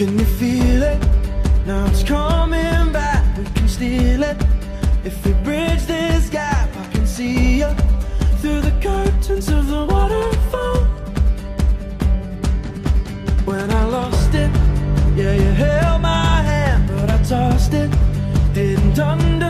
Can you feel it? Now it's coming back. We can steal it. If we bridge this gap, I can see you through the curtains of the waterfall. When I lost it, yeah, you held my hand, but I tossed it. Didn't understand.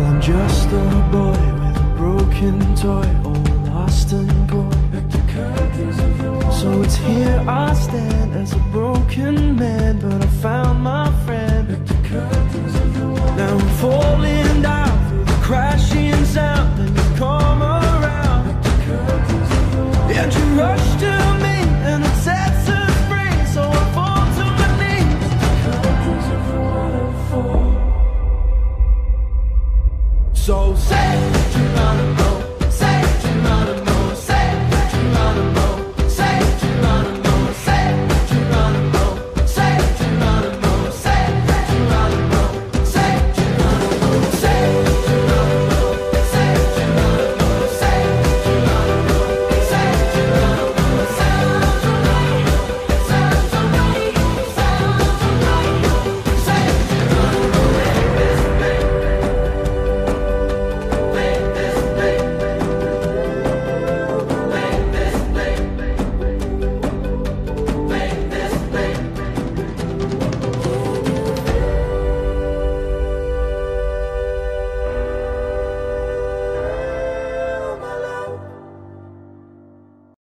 Well, I'm just a boy with a broken toy, all lost and gone. So it's here I stand as a broken man, but I found my friend. So say